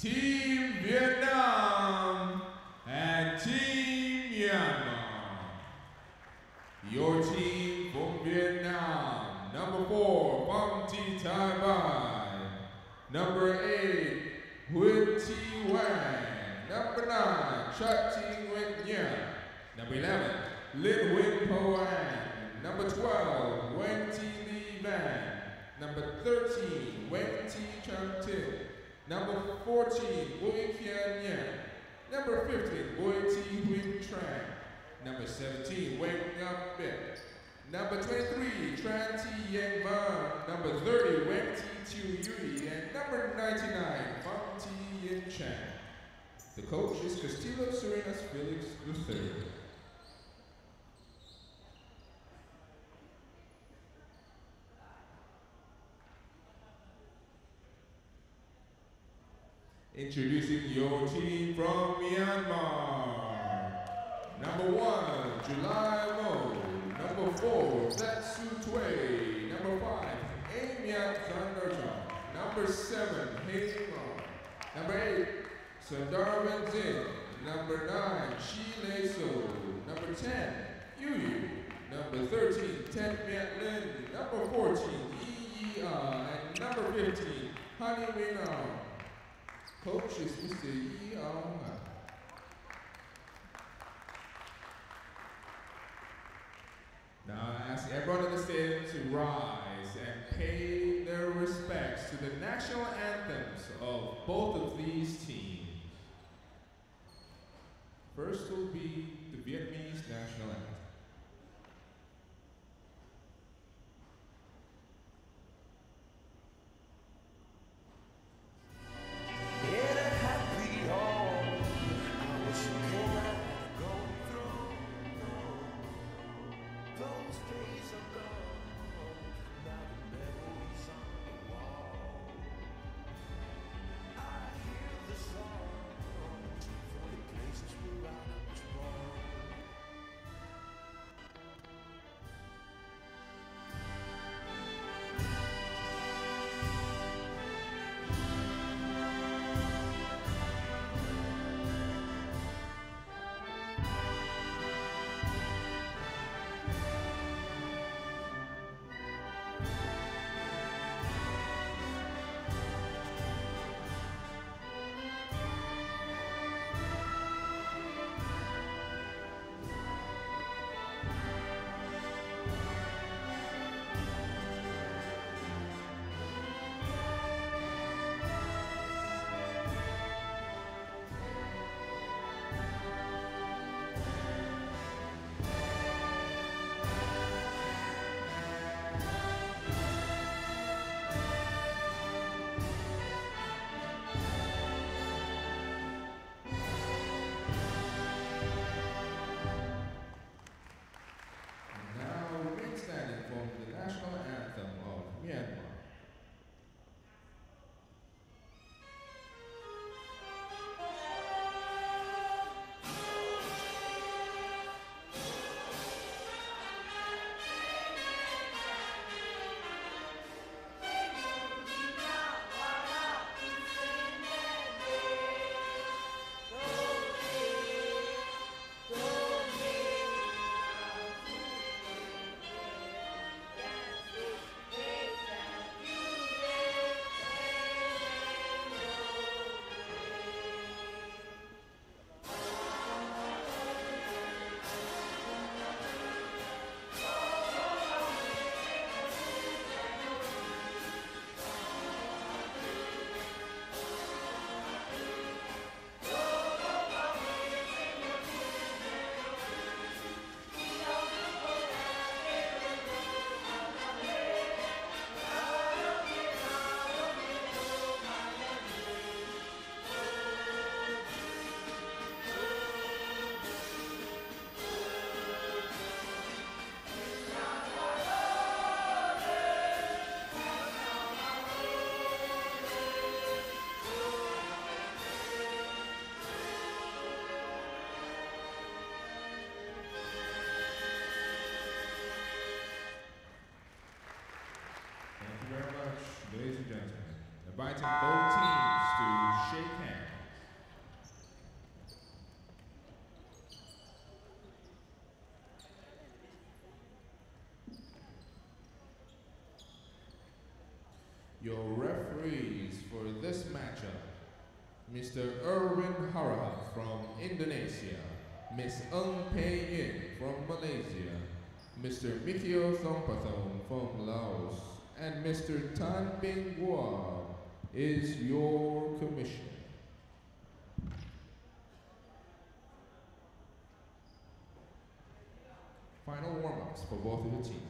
Team Vietnam and Team Myanmar. Your team from Vietnam, number four, Pham Thi Thai Bai. Number eight, Huyen Thi Wang. Number nine, Chat Ting Nguyen Nguyen. Number 11, Lin Huyen Po An. Number 12, Wen Thi Lee Van. Number 13, Wen Thi Chang Tin. Number 14, Bui Kian Yan. Number 15, Bui Thi Huyen Tran. Number 17, Wen Yup Bit. Number 23, Tran Thi Yang Van. Number 30, Wen Thi Chiu Yui. And number 99, Pham Thi Yin Chan. The coach is Castillo Serenas Felix III. Introducing your team from Myanmar. Number one, July Mo. Number four, Setsu Tui. Number five, Amiat Zandarjan. Number seven, Mon. Number eight, Sundarban Zin. Number nine, Shi So. Number 10, Yu Yu. Number 13, Ted Viet Lin. Number 14, Yi Yi Ah. And number 15, Honey Win Ah. Coach is Mr. Yi Ah. Now I ask everyone in the stadium to rise and pay their respects to the national anthems of both of these teams. First will be the Vietnamese national anthem. Both teams to shake hands. Your referees for this matchup, Mr. Erwin Harahat from Indonesia, Ms. Ung Pei Yin from Malaysia, Mr. Mikio Thompathon from Laos, and Mr. Tan Bing Guo is your commissioner. Final warm-ups for both of the teams.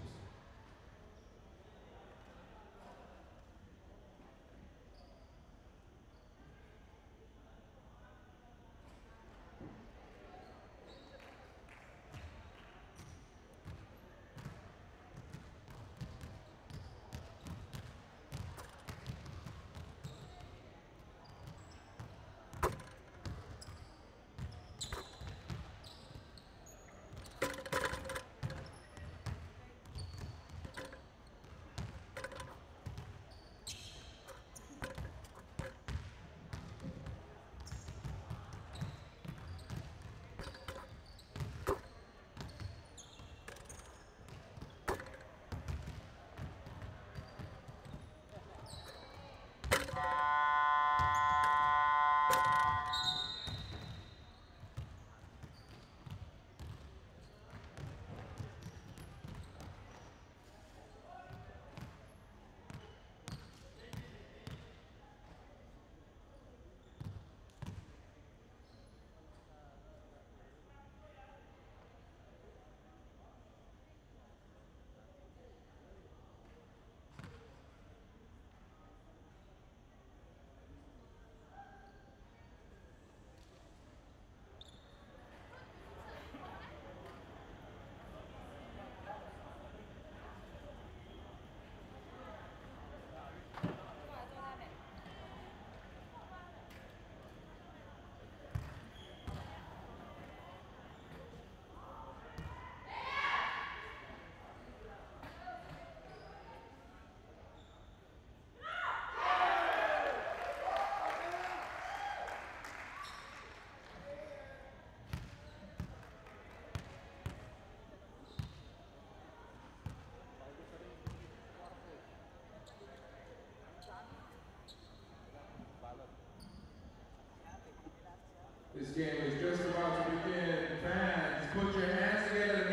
This game is just about to begin. Fans, put your hands together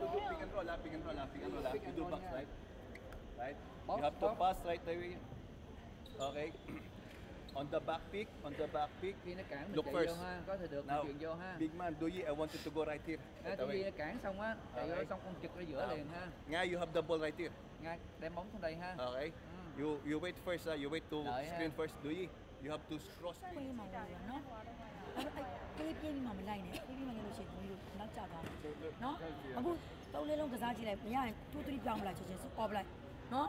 You do pick and roll, up, pick and roll, up, pick and roll. You do box, right? Right? You have to pass right away. Okay. on the back pick, on the back pick. Look first. vô Now. Big man, do you, I want you to go right here. À, cản xong á, chạy okay. trực ra giữa Now. liền ha. Nga, you have the ball right here. Nga, đem bóng xuống đây ha. Okay. You you wait first, uh, you wait to screen first, do you? You have to cross. Quay. Cái game màu mình này. က်ကျသွားတယ်နော်အခုသုံးလေးလုံးကစားကြည့်လိုက်မရရင်2 3ပြောင်းမလိုက်ချက်ချင်းစအော့ပလိုက်နော်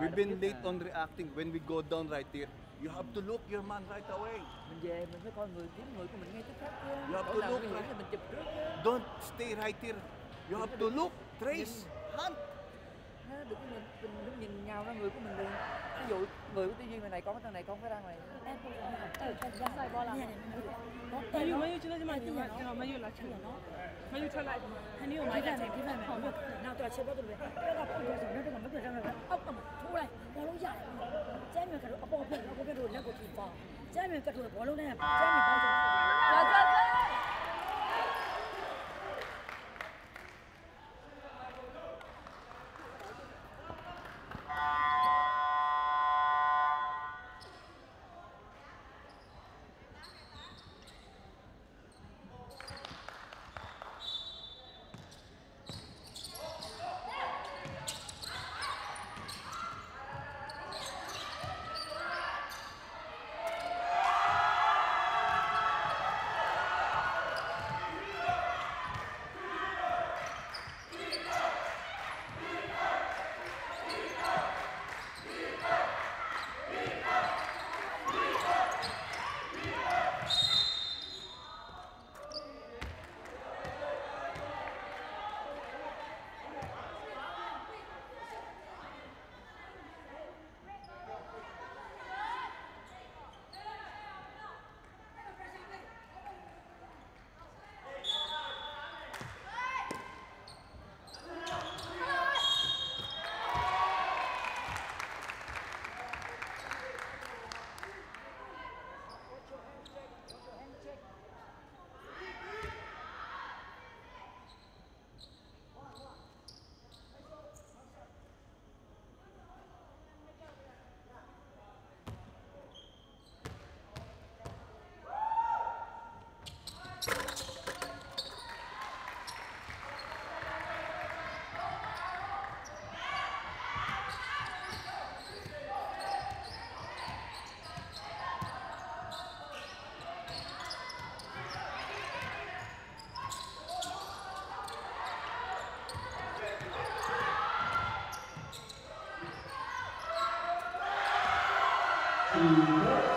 We've been late on reacting when we go down right here. You have to look your man right away. Mình về mình phải coi người kiếm người của mình ngay tức khắc chứ. You have to look. Right. Mình chụp trước chứ. Don't stay right here. You have to look, trace. တော့တယ်ကောင်းဖက်တာမယ်အဲ့ပုံစံအဲ့ချက်ချက်ဆိုင်ပေါ်လာတယ်မယူမယူကျွန်တော်ဒီမှာကျွန်တော်မယူလာချင်တယ်နော်မယူထွက်လိုက်ခဏလေးကိုမိုက်တယ်ပြဖက်မယ်ဟုတ်နောက်တော့ချက်ပေါ်တယ်ပဲအဲ့ဒါပုံစံဆိုတော့တော့မပြတ်တော့ဘူးအောက်ကထိုးလိုက်ဘောလုံးရတယ်ကျဲမြေကတော့အပေါ်ဖက်တော့ကိုပြတ်တော့လက်ကိုထိပေါင်းကျဲမြေကတော့ဘောလုံးနဲ့ကျဲမြေပေါင်းတယ်ကြာကြာ Thank mm -hmm. you.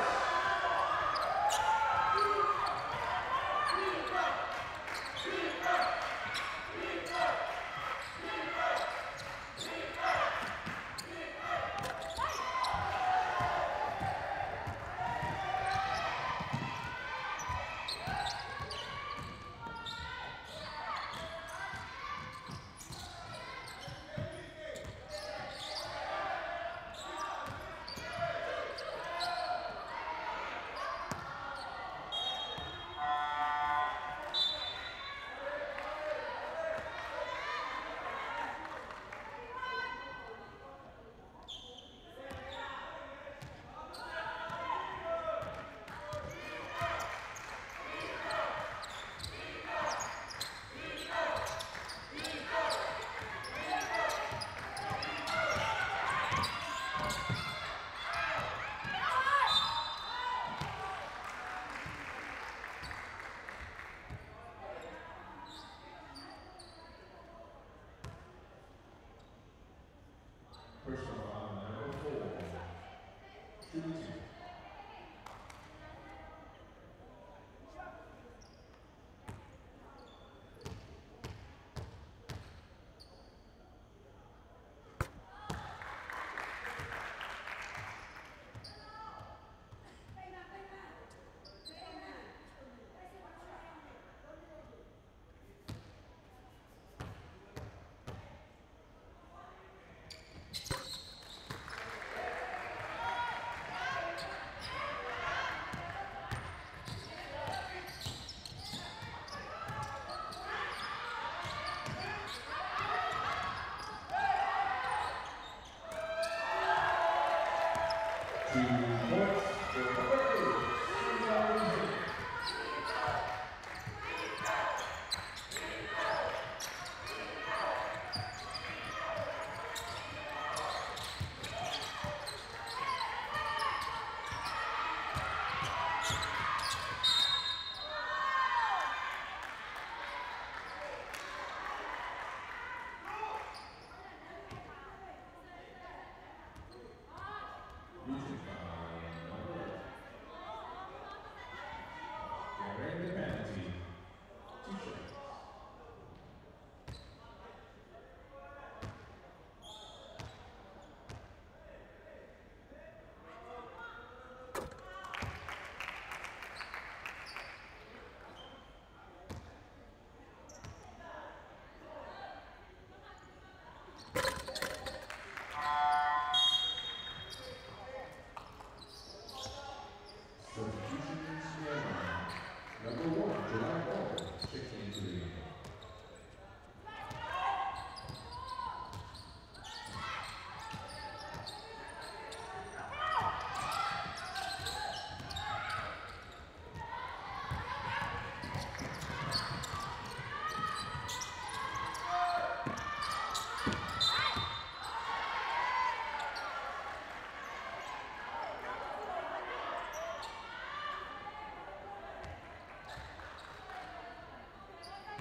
Two points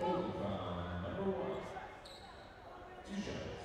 Holding foul, number one. Two shots.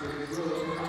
Basket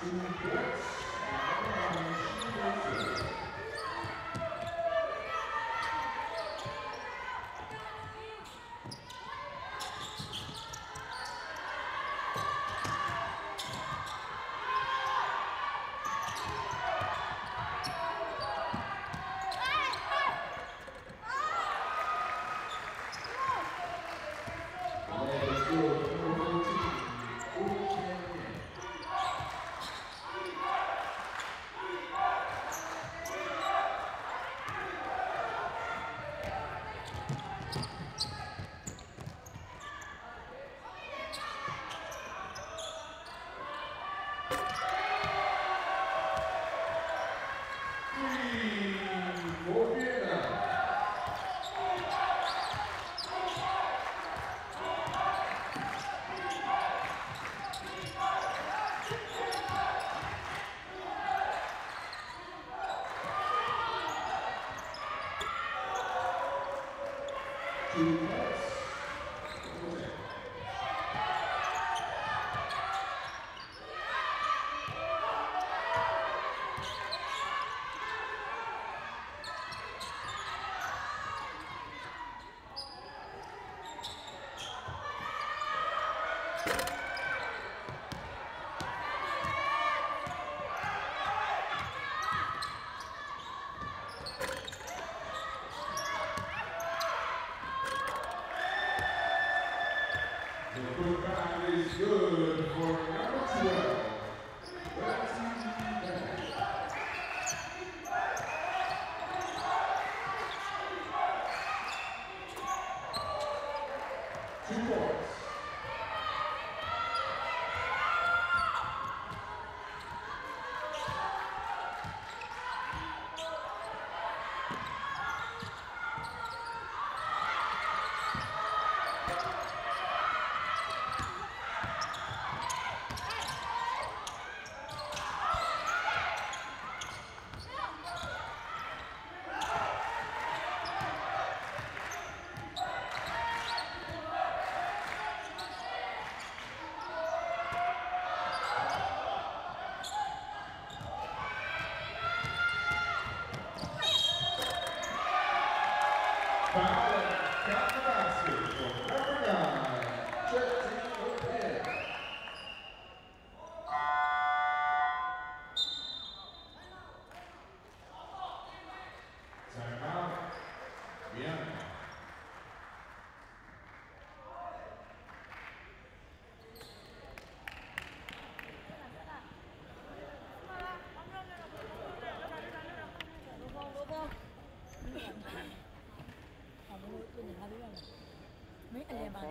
Two points,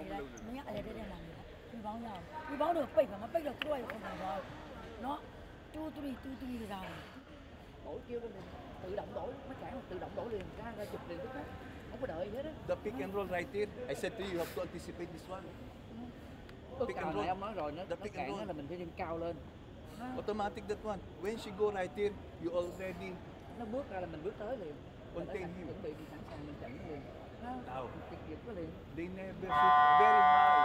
đây làm gì nhau được mà không rồi nó đi đi tự động đổi mấy cản tự động đổi liền ra ra chụp liền tức khắc không có đợi gì hết á The pick and roll right in. I said to you, you have to anticipate this one. Ước Pick and roll. ông nói rồi nó The nó pick and roll. là mình phải lên cao lên Automatic that one. When she go right in, you already nó bước ra là mình bước tới liền đã hiu. chuẩn bị sẵn sàng mình chặn liền Tao. They never sit very high.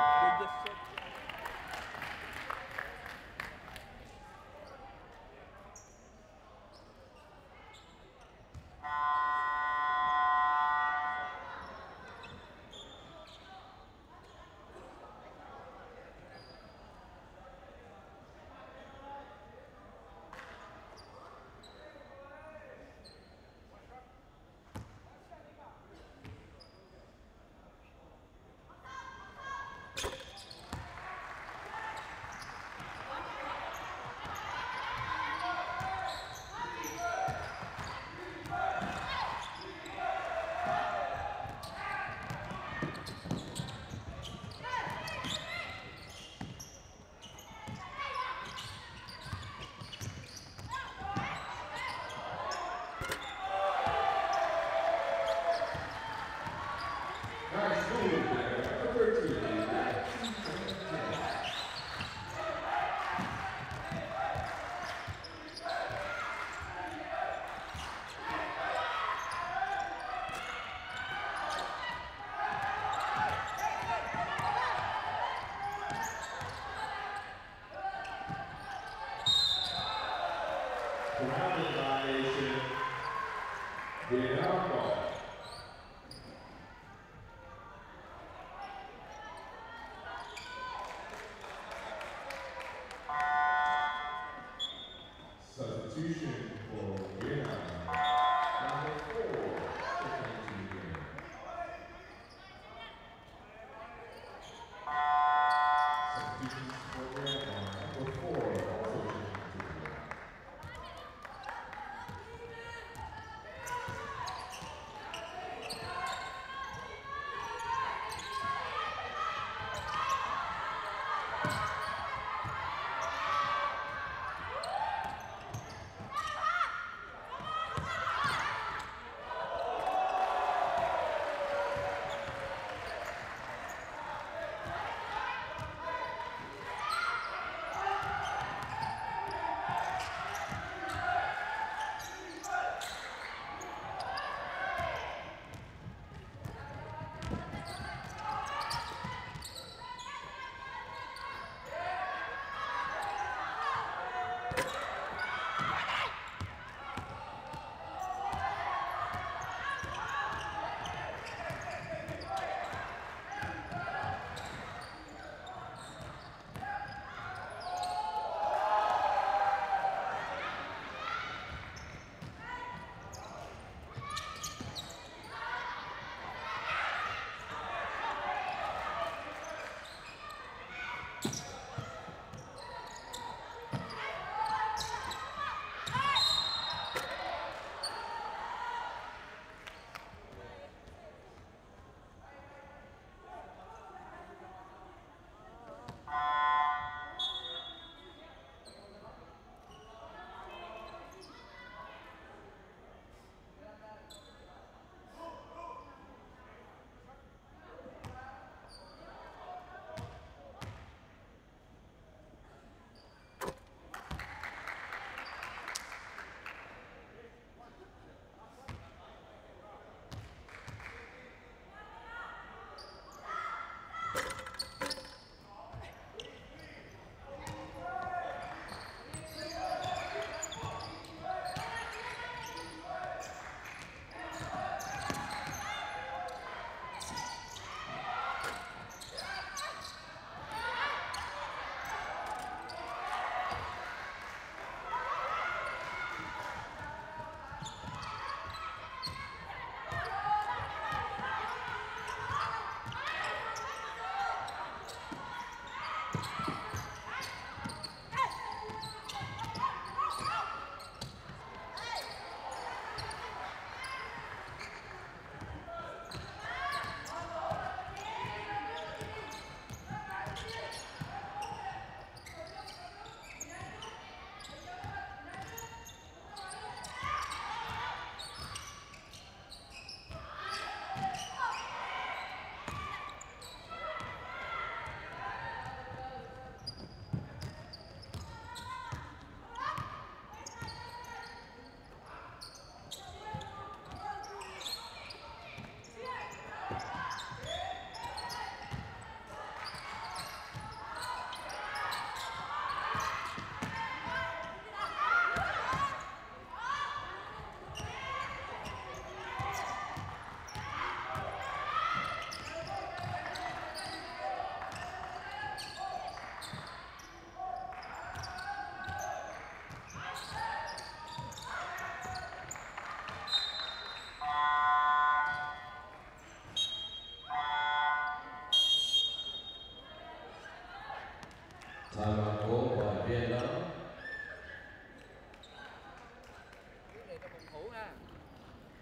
One.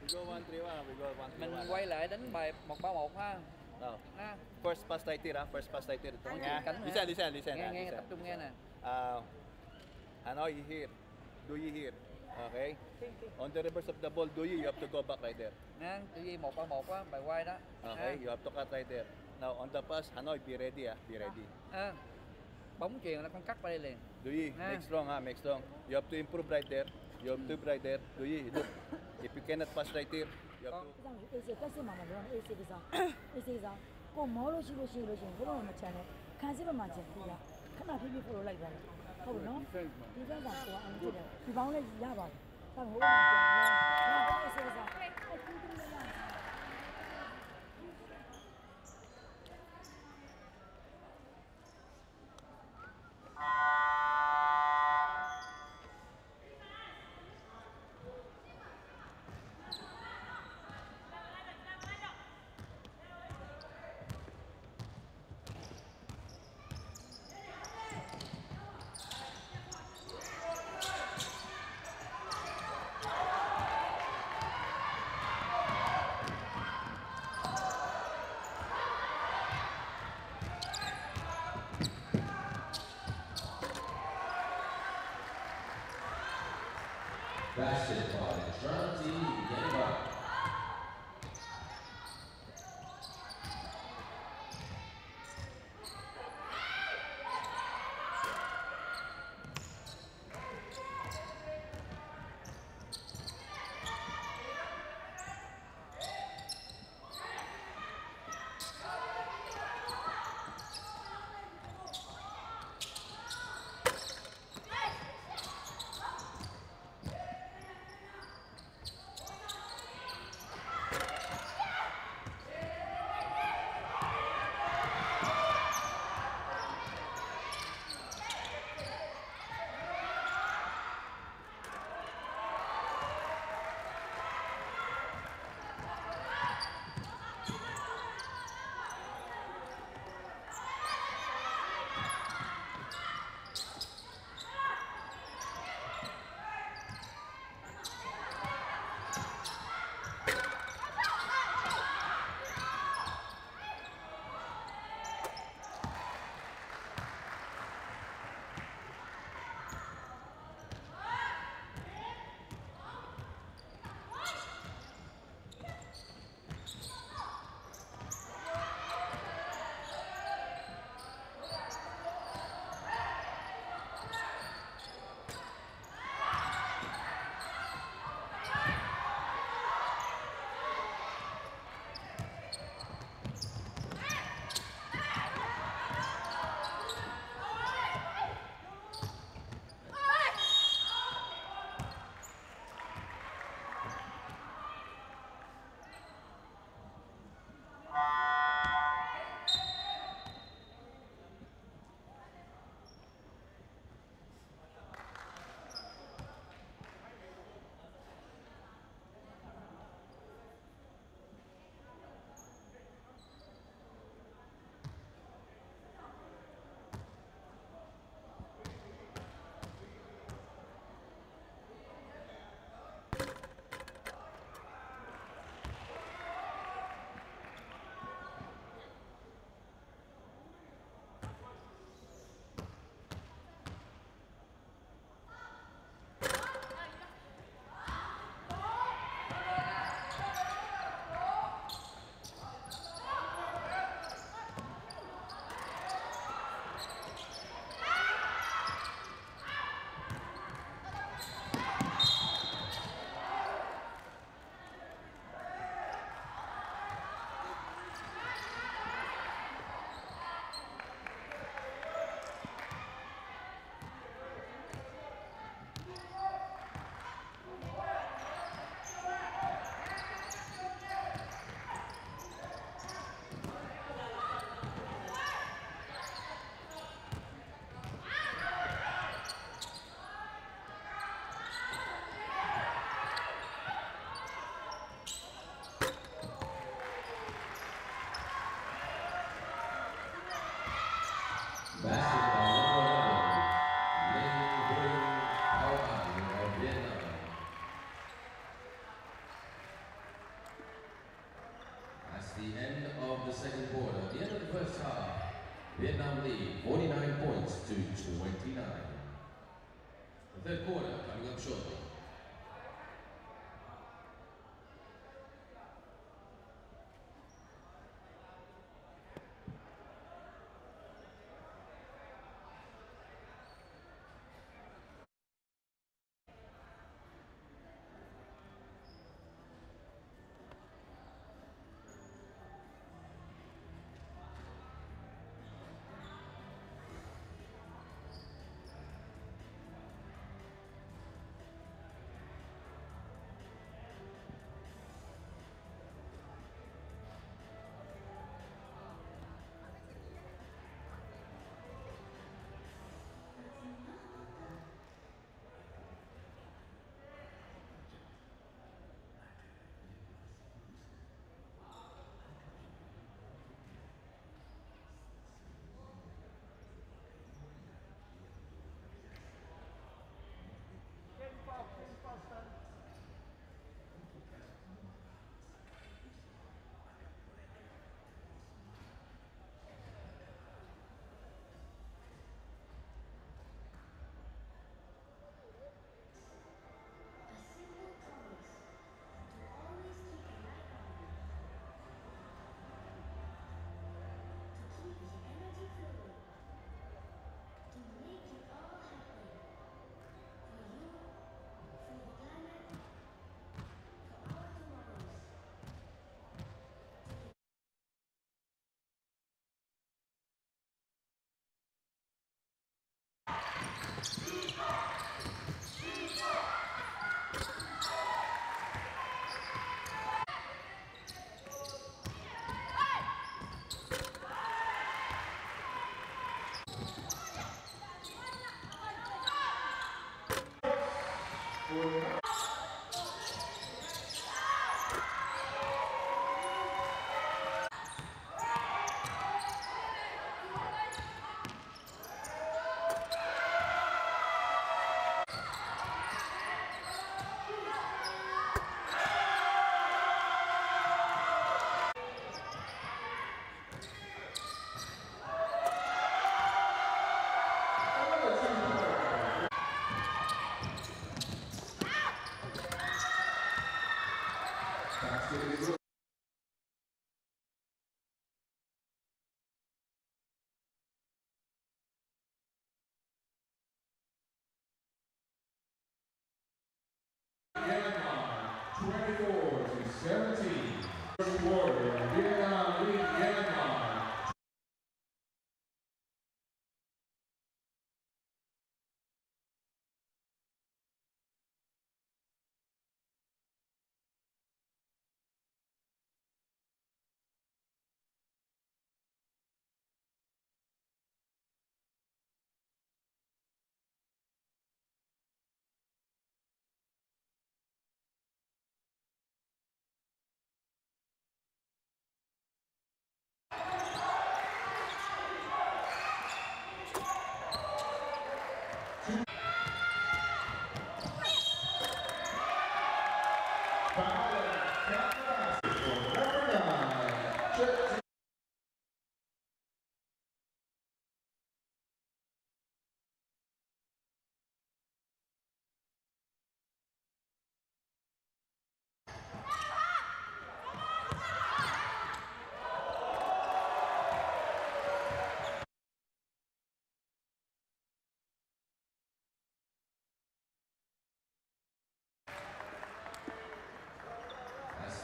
We go one three mình one. quay lại đánh bài một ba một ha Now, ha first pass here, ah. First pass right here. Cánh, Nghe. Listen, listen, listen. nghe nghe listen. tập trung nghe nè Uh, Hanoi here. Do you here? Okay. On the reverse of the ball, do you? You have to go back right there. duy một ba một á bài quay đó Okay. You have to cut right there. Now on the pass, Hanoi, be ready, ah. Be ready. ha bóng chuyền nó con cắt qua đây liền. Do you? Yeah. make strong ha huh? make strong. You have to improve right there. You have to improve right there. Do you? Look. If you cannot pass right there you have to cái dòng AC cái gì mà mà nó AC cái dòng AC cái dòng cô mò lô chi lô chi lô chi. Cô nó mà chán đấy khán giả mà chán thì là khán giả thì bị phụ lại rồi không nó. Đi ra giảm của anh chị đấy thì báo này ra bảo. Thằng hữu là AC cái dòng Basketball, 29. The third quarter coming up shortly.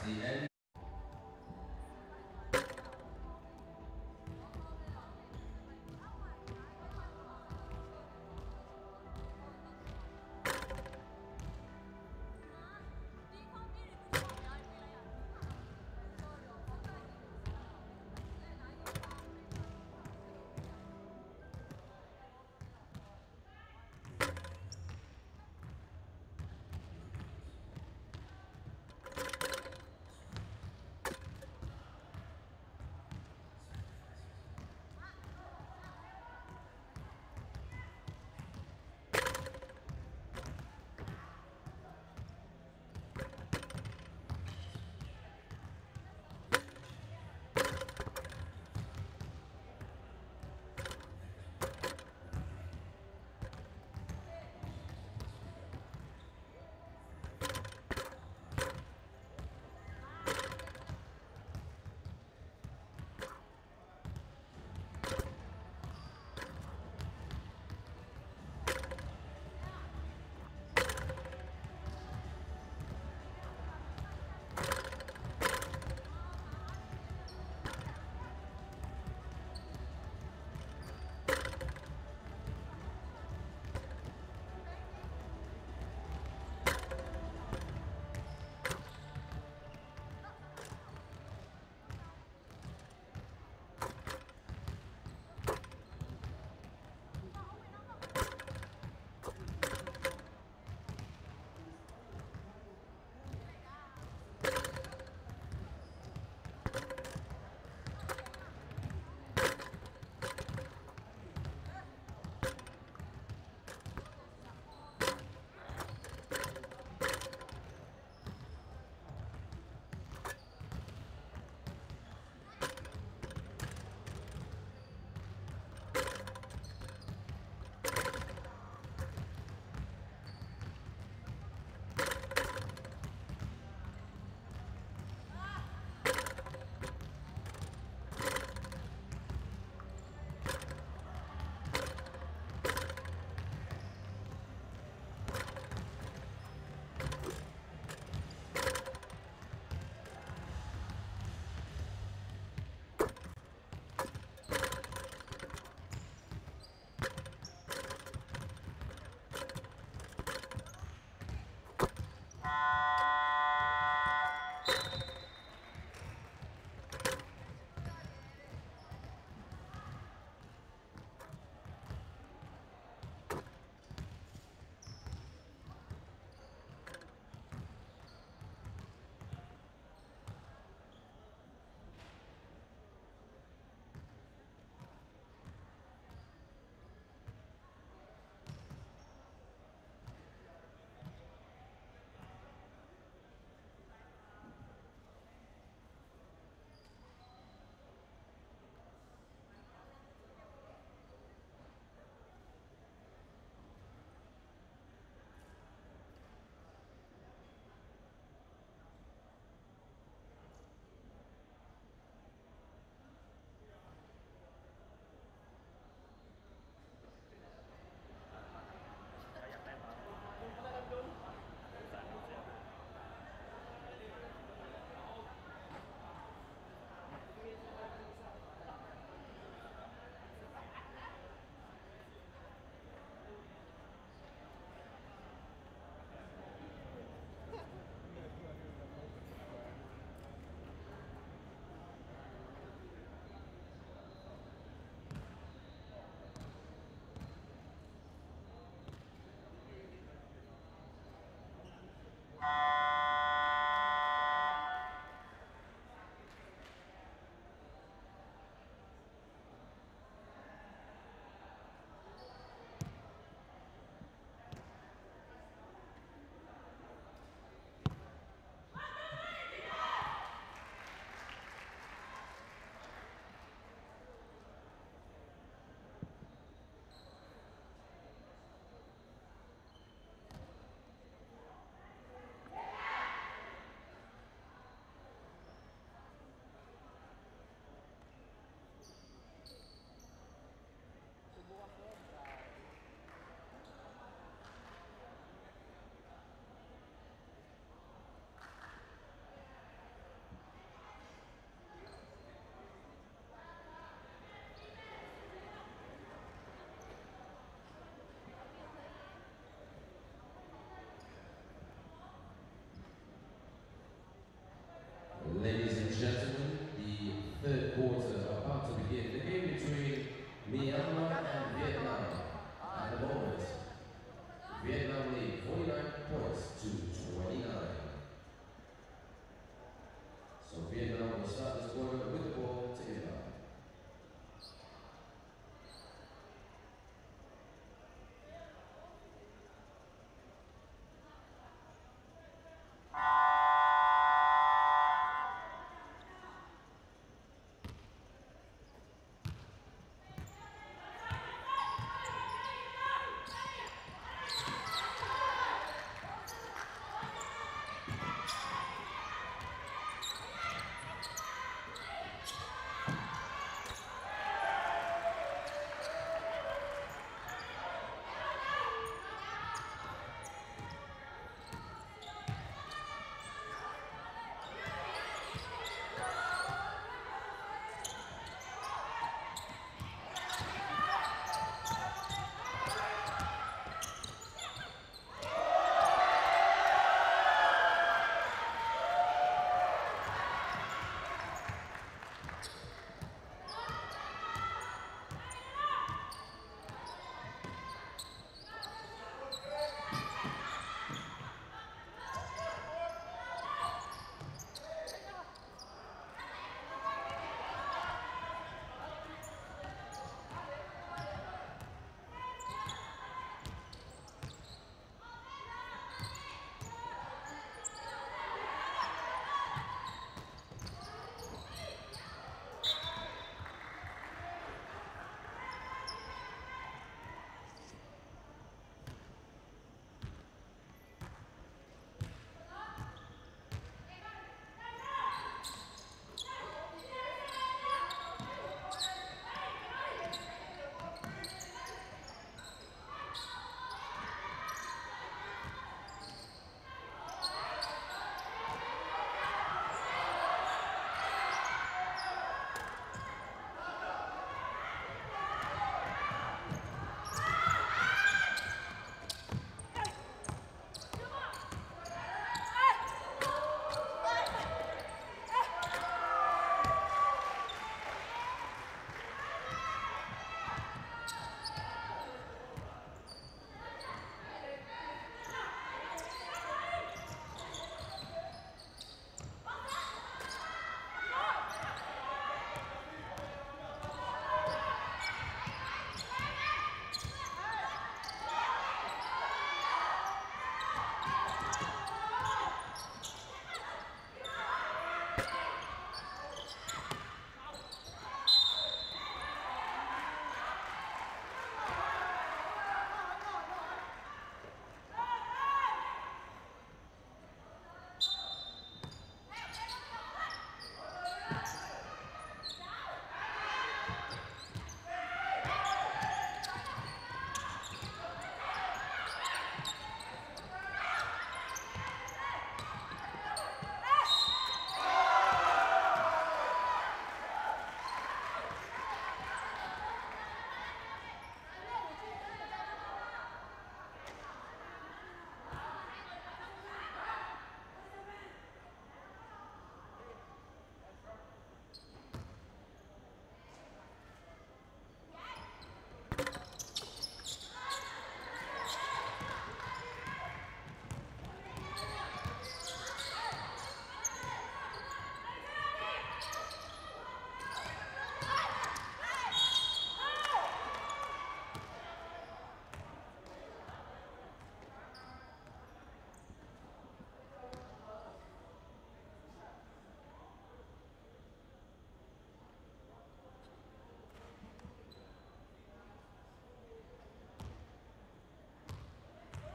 The end.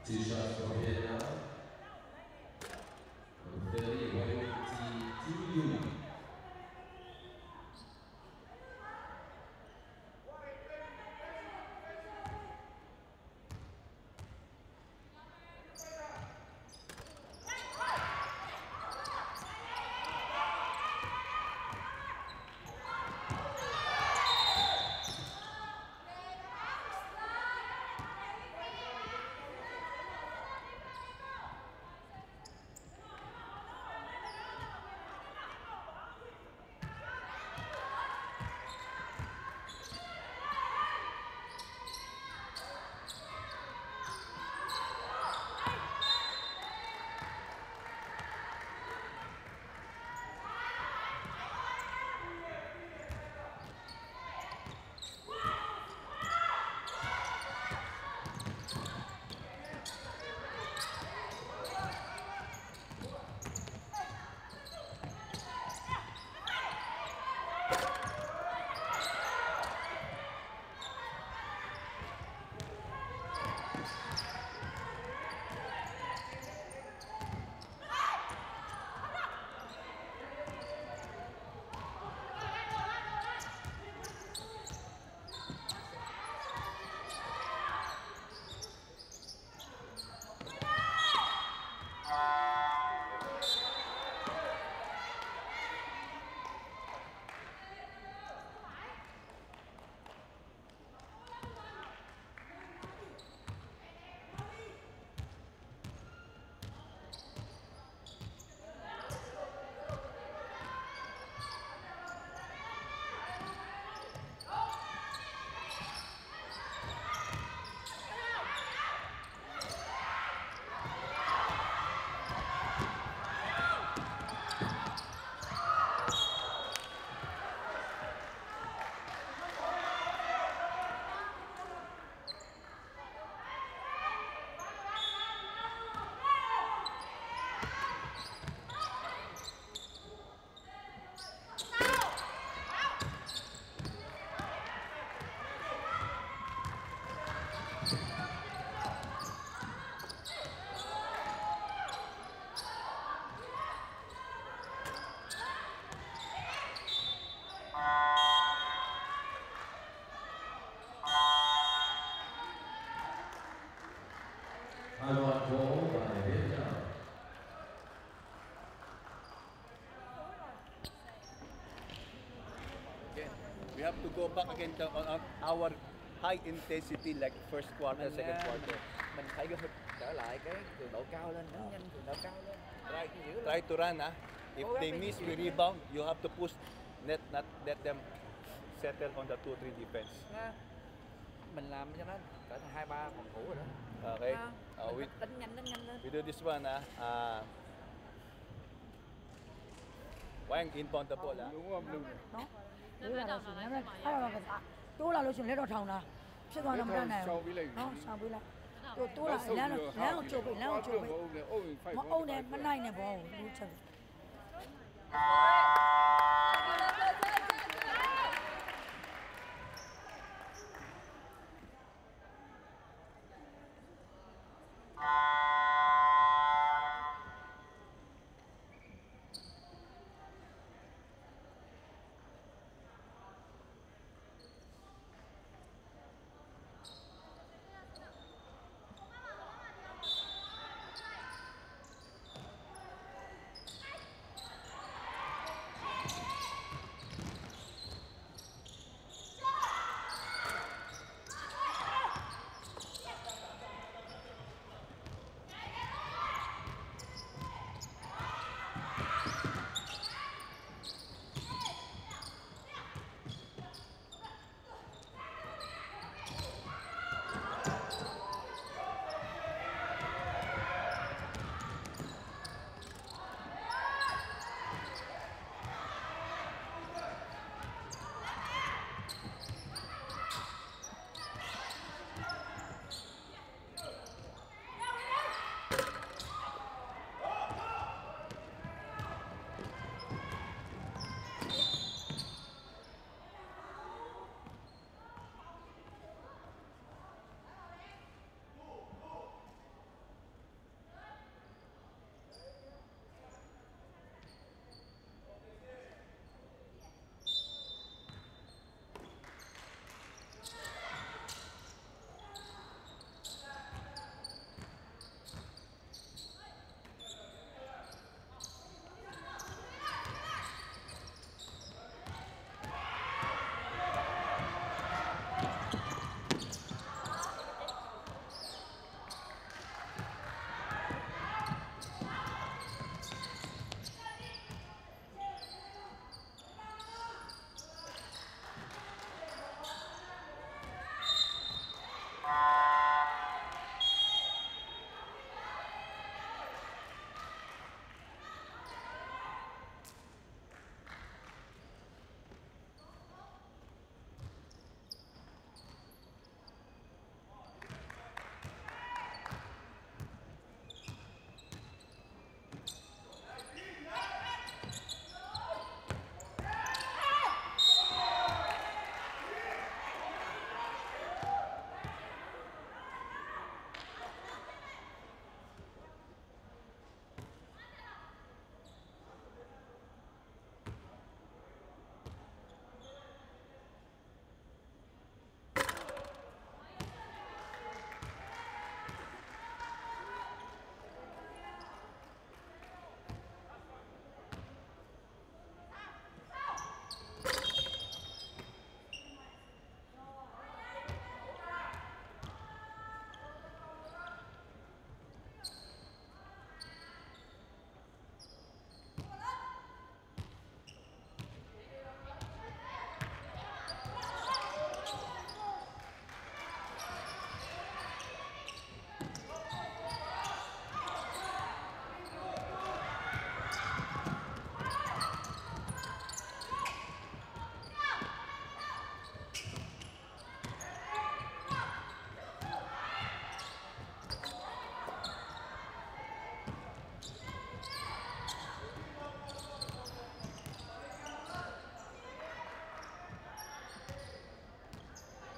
seja we have to go back again to on, on our high intensity like first quarter, mình second à, quarter. mình phải trở lại cái cường độ cao lên đánh nhanh cường độ cao lên Try, giữ lên. try to run, ah. If Oh, they miss, yeah. we rebound. You have to push, net, not let them settle on the two three defense. Nha. mình làm cho nó trở thành hai ba phòng thủ rồi đó Okay. Ha? Uh, we đánh nhanh đánh nhanh lên we do this one, ah. Uh, Wang inbound the ball, တိုးလာတော့ဆိုရင်အဲ့ဒါမှပဲတိုးလာလို့ရှိရင်လက်တော့ထောင်တာဖြစ်သွားတော့မတတ်နိုင်ဘူးရှောင်ပေးလိုက်နော်ရှောင်ပေးလိုက်တို့တိုးလာလမ်းတော့လမ်းကိုချိုးပေးလမ်းကိုချိုးပေးမအုံနဲ့အုံဖိုက်မအုံနဲ့မနိုင်နဲ့ဘောကိုလူချက်အာ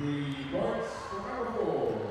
Dimitri Bartz, number four.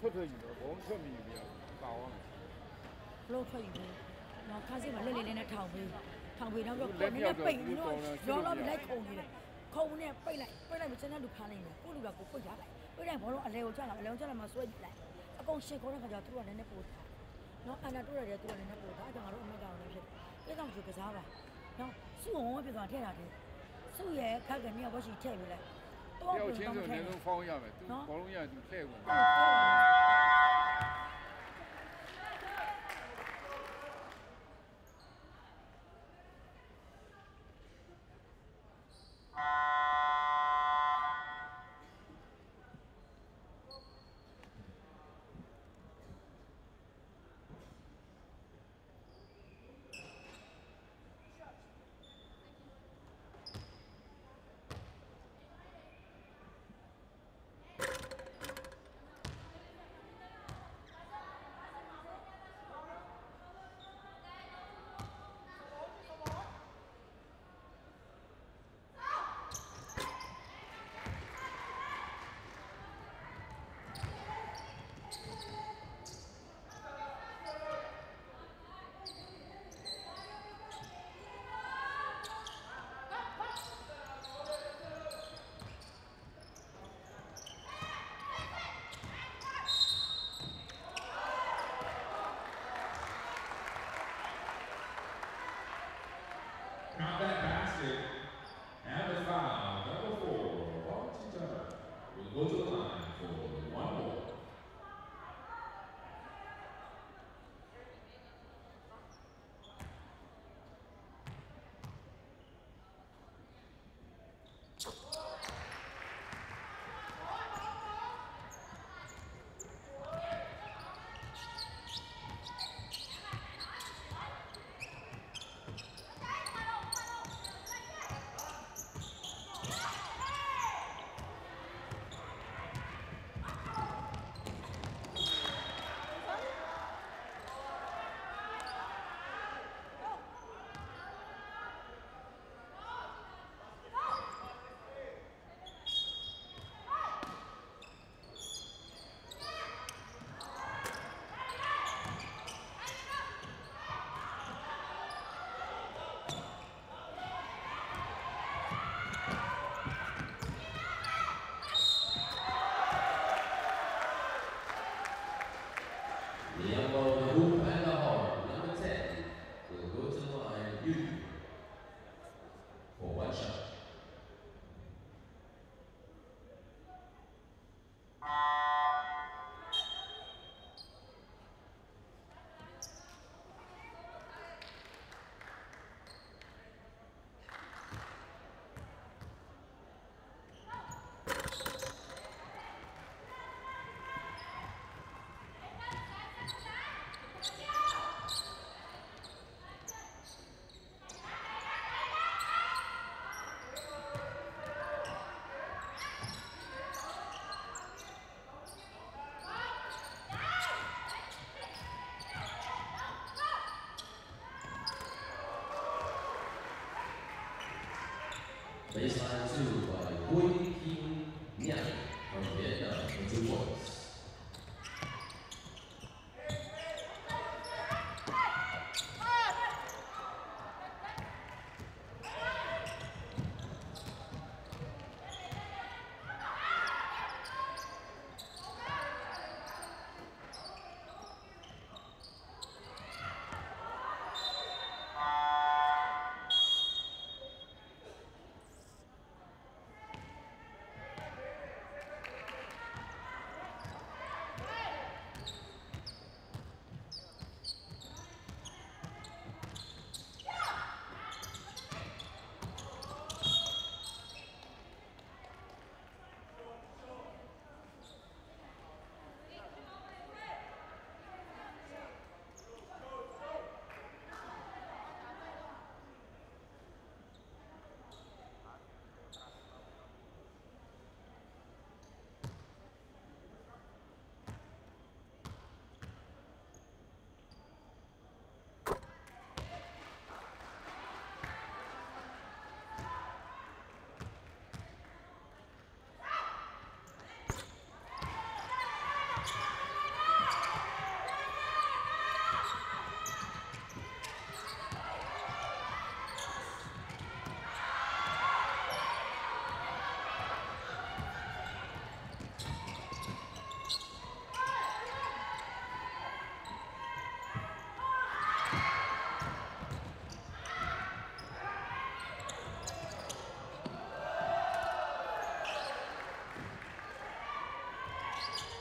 ထွက်ထွက်ယူတော့ဘုံထွက်မိပြီကောင်းအောင်ဘလို့ထွက်ယူတယ်နော်ခါစီမှာလက်လေးလေးနဲ့ထောင်ပေးထောင်ပေးတော့တော့ကိုနေနဲ့ပိတ်ပြီးတော့ရောတော့လိုက်ခုံနေတယ်ခုံနေပိတ်လိုက်ပိတ်လိုက်မစတဲ့လူဖားလိုက်တယ်ကိုလူကကိုပိတ်ထားလိုက်ပိတ်လိုက်ဘောလုံးအလဲကိုချလာအလဲကိုချလာမှဆွဲကြည့်လိုက်အကုန်ရှင်းခေါ်တဲ့ခါကျတော့သူကလည်းနည်းနည်းပို့ထားနော်အန်နာတိုးရတယ်သူကလည်းနည်းနည်းပို့ထားအဲ့ဒါငါတို့အမေကောင်လည်းဖြစ်တယ်အဲ့ကောင်ကစားပါနော်စုံဝပြသွားထည့်တာတယ်စုရဲ့ခက်ကနေဘောရှိထည့်ပေးလိုက် 要清楚，年终放一下呗，就是包装一下，就配合一下。袂使做外归天。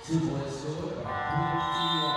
Tipo, eu sou...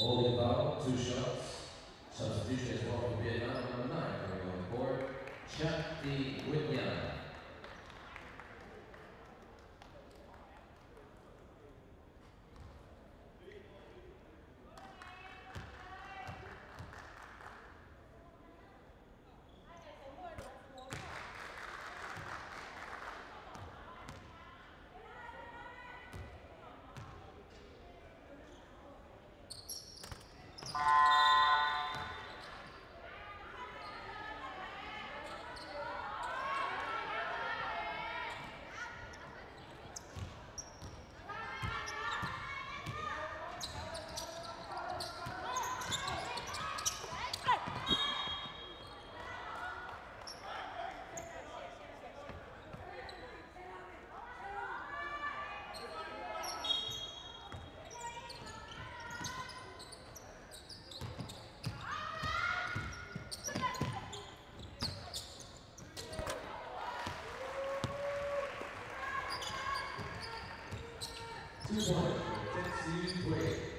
Holding foul, two shots. Substitution is called for Vietnam, number nine, coming on the board. Chuck D. Whityan. Two for Tetsu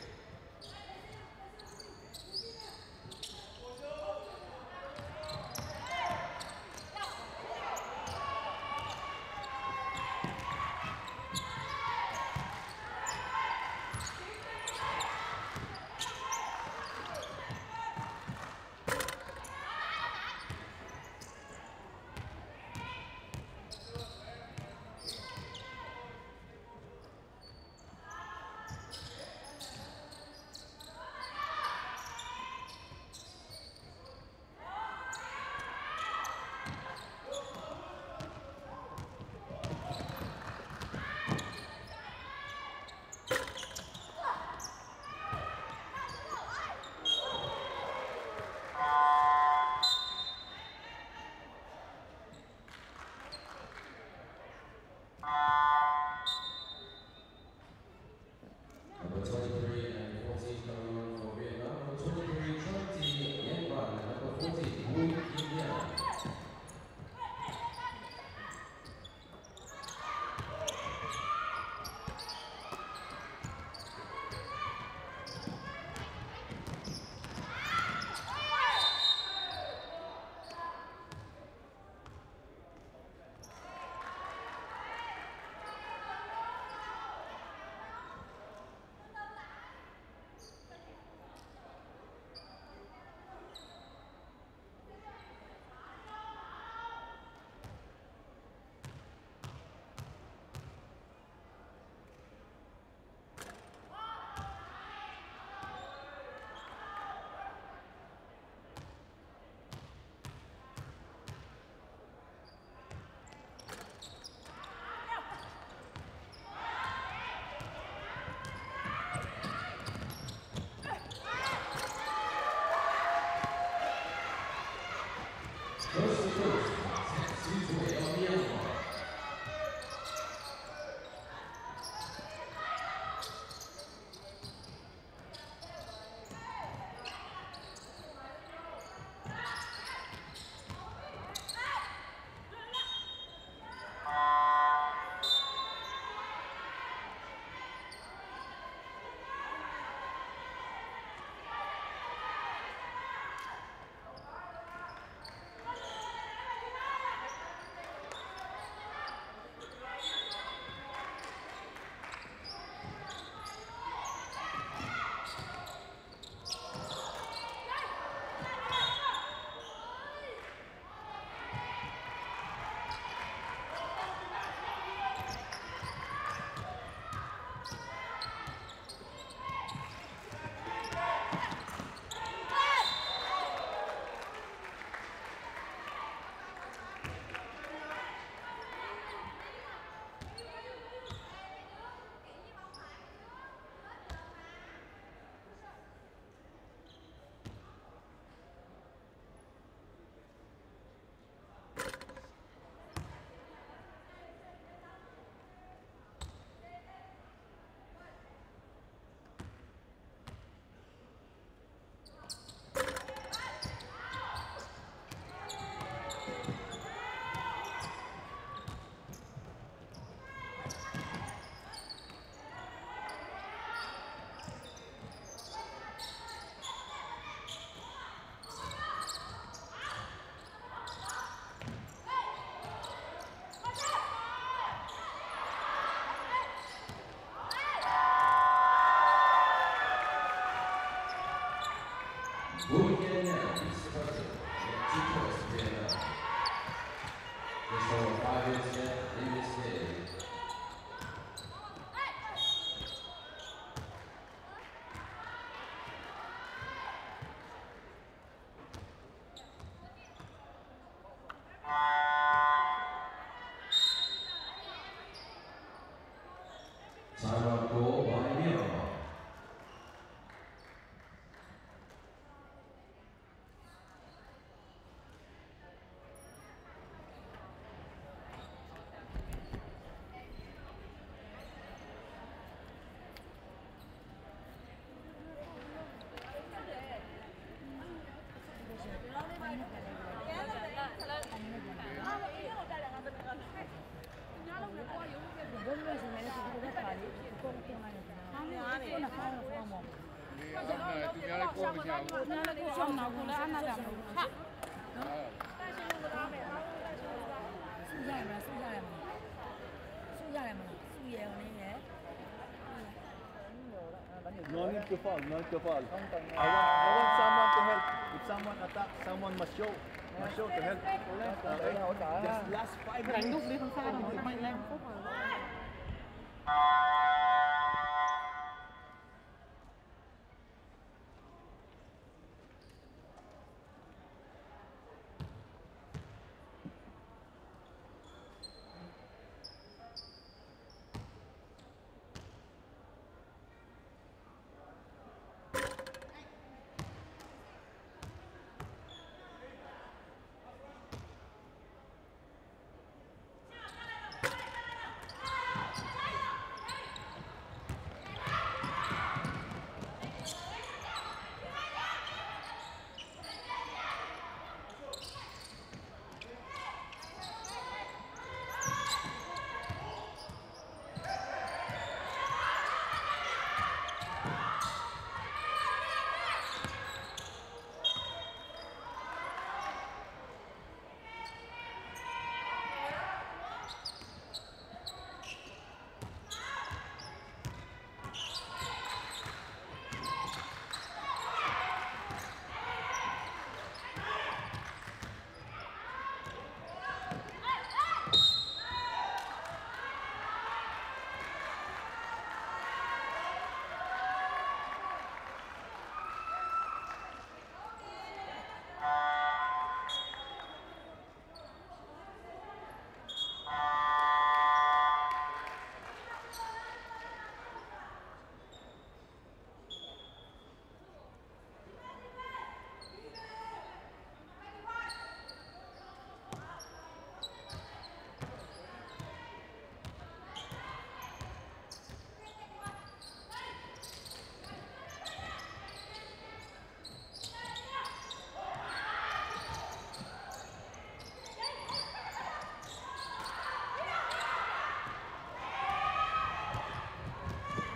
Guggenė prisipažino, kad tikras viena. Į savo pavyzdį įvisėjo. To fall, no need to fall. I want, I want someone to help. If someone attack, someone must show. Must show to help. Uh, just last five đánh đục minutes. đi không sao đâu mạnh lên phút rồi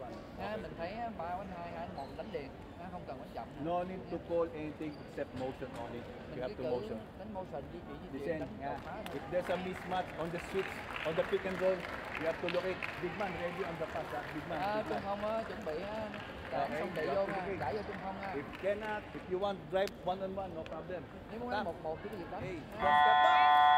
One. ha, mình thấy á, ba đánh hai hai đánh một đánh liền ha, không cần đánh chậm. No need to call anything except motion only. You have to motion. đánh motion di chuyển di chuyển đánh yeah. If there's a mismatch on the switch, on the pick and roll, you have to look at big man ready on the pass. ah, Big man, à, trung phong á, chuẩn bị á, Okay, xong you vô nha đẩy vô trung phong nha If cannot, if you want drive one on one, no problem. nếu muốn đánh một một thì cái việc đó Hey, don't step back.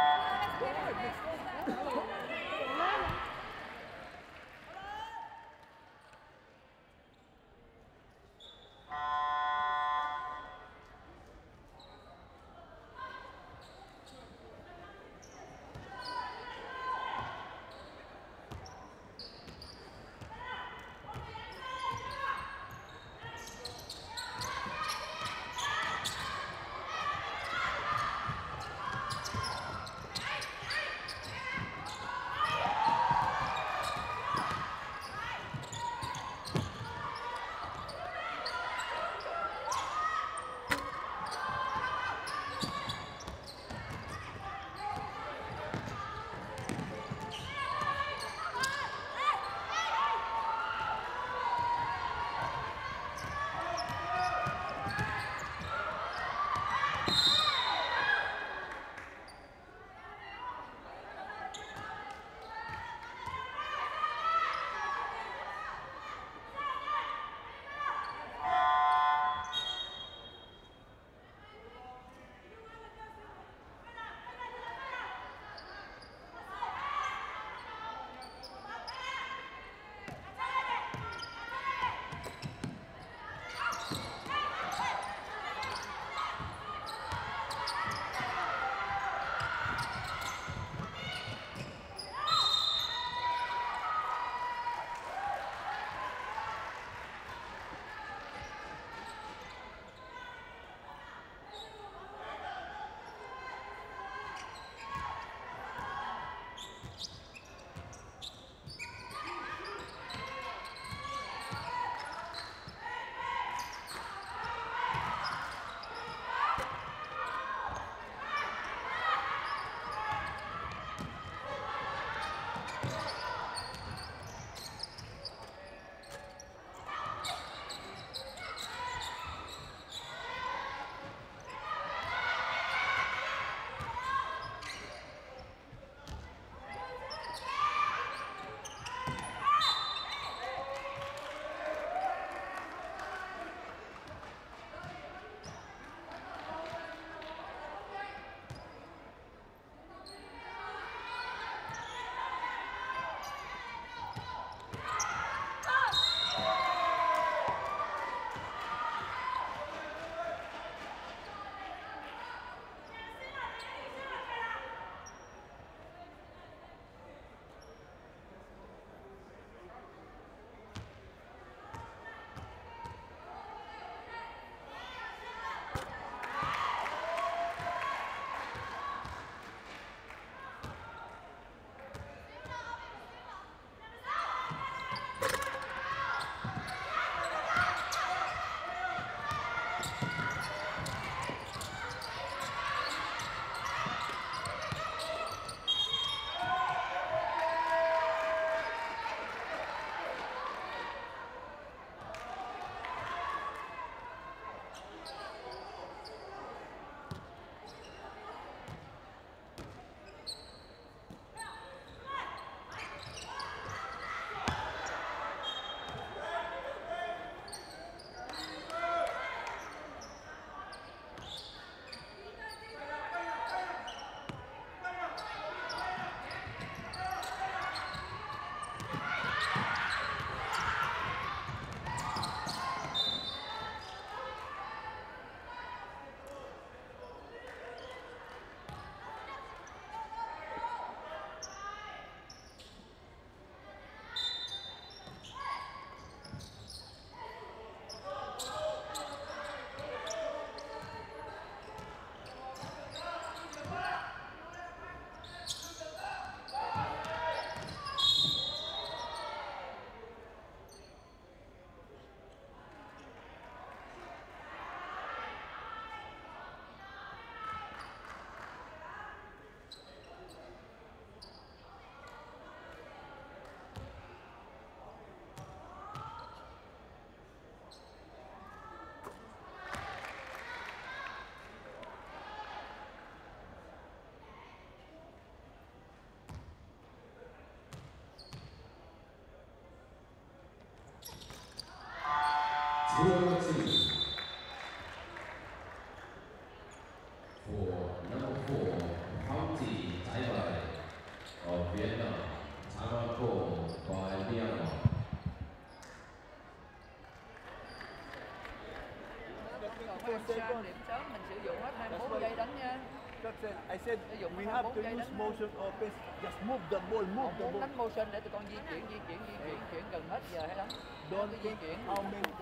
I said we have to use motion or pace. Just move the ball, move the ball. đánh motion để tụi con di chuyển, di chuyển, di chuyển, chuyển gần hết giờ hay đánh. Don't Cứ di think chuyển. how many.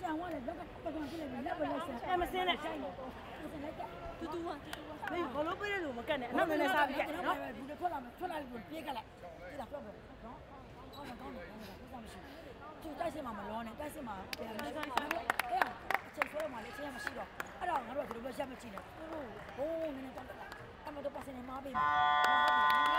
ကြံသွားတယ်လောက်ကပကံပြည့်လိုက်လက်ပလက်ဆက်အမစင်းနဲ့တူတူဝတူတူဝမင်းဘလို့ပြည့်တယ်လို့မကတ်နဲ့အနောက်နဲ့စားပြီးကတ်နော်ဒီလိုထွက်လာမယ်ထွက်လာလို့ပြေးကလိုက်ပြေးလာပြောပြောနော်ကောင်းတယ်ကောင်းတယ်ကောင်းတယ်ဘာမှမရှိဘူးသူတိုက်စစ်မှာမလောနဲ့တိုက်စစ်မှာပြန်မဆိုင်ဆိုင်အဲ့အချိန်ဆိုတော့မှလည်းအချိန်မရှိတော့အဲ့တော့ငါတို့ကဒီလိုပဲရက်မကြည့်နဲ့ဟိုးနည်းနည်းတက်လာအမတို့ပါစနေမှာပေးမှာ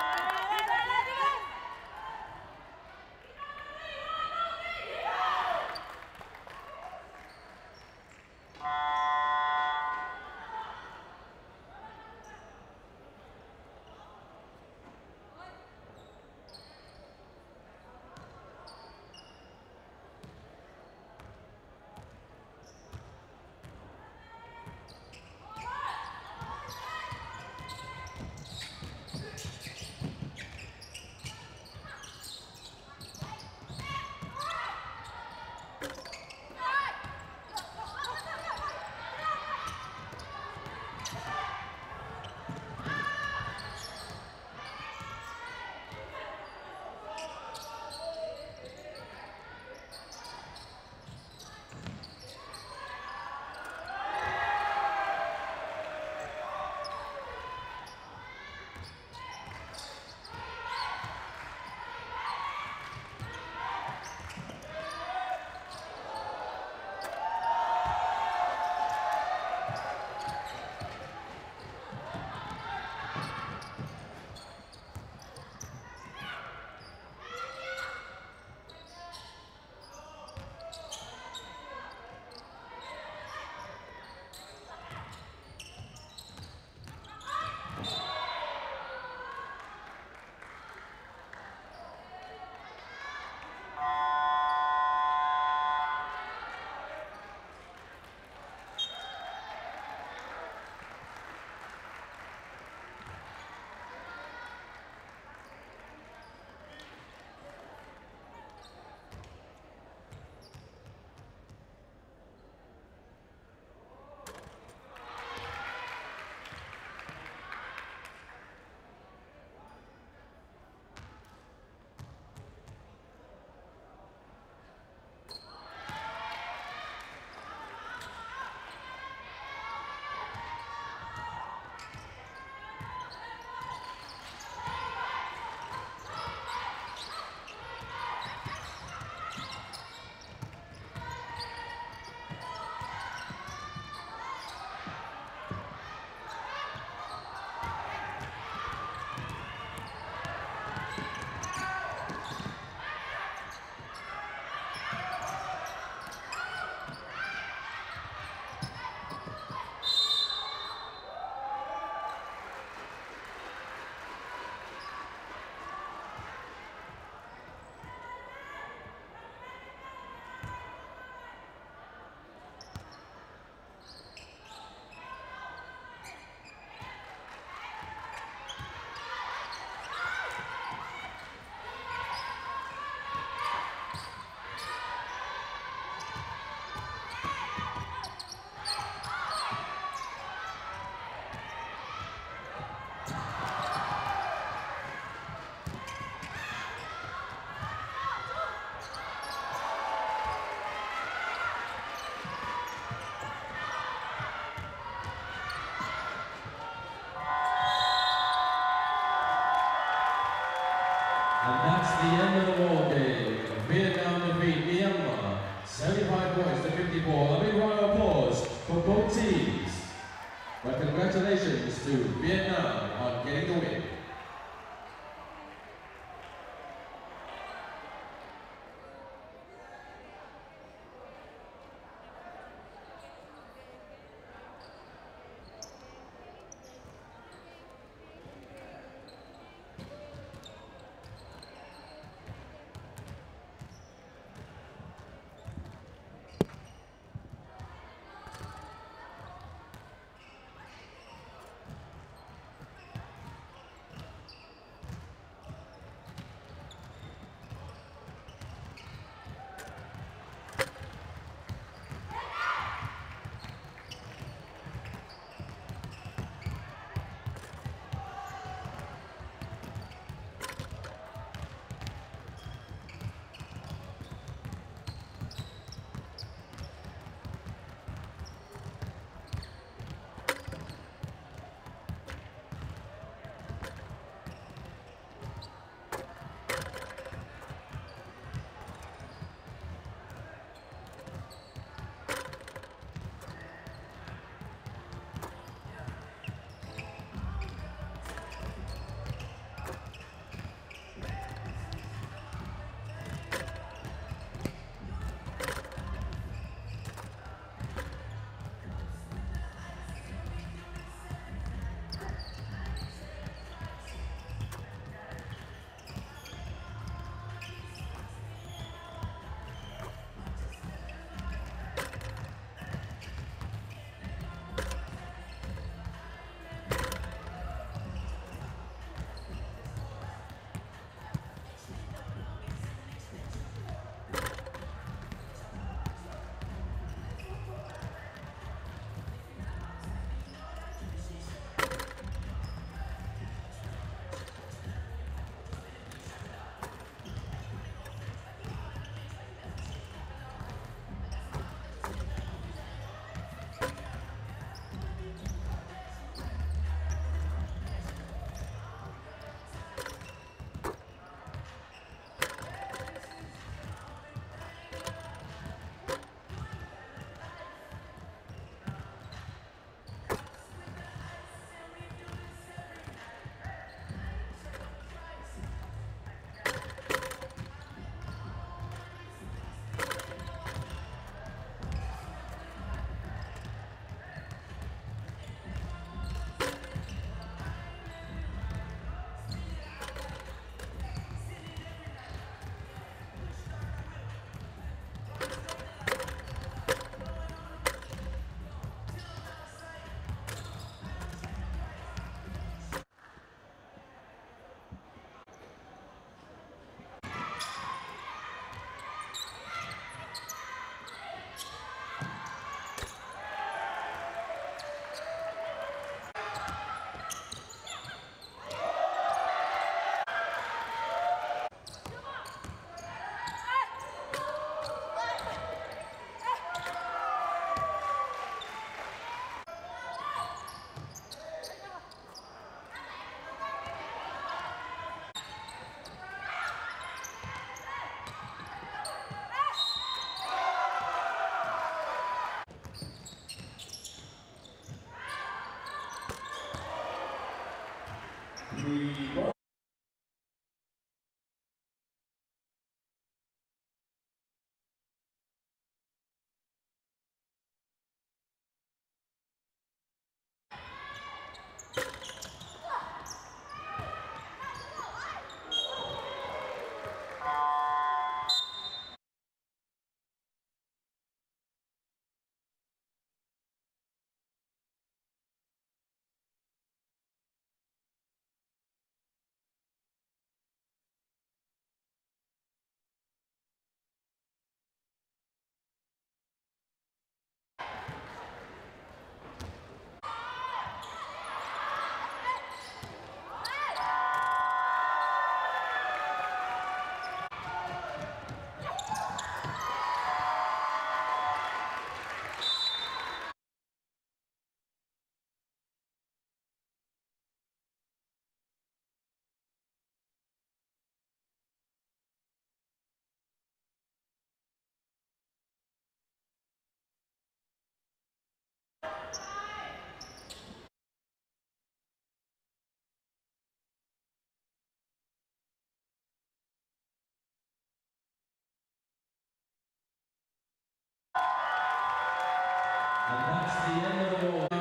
that's どう?